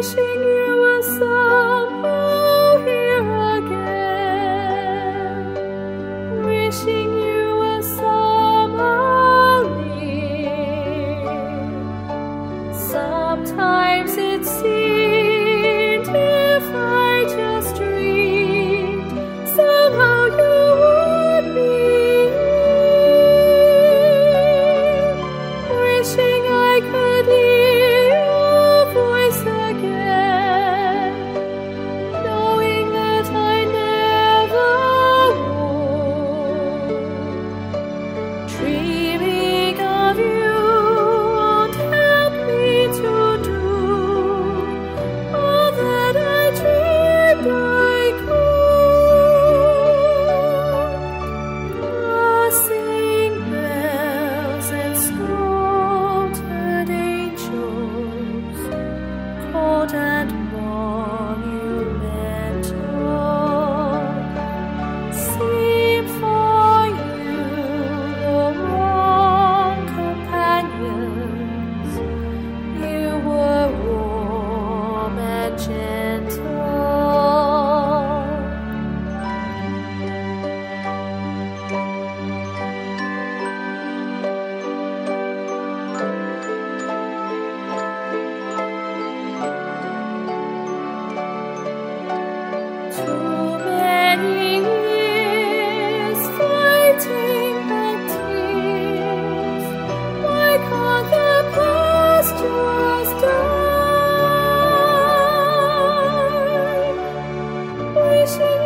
心。Warm You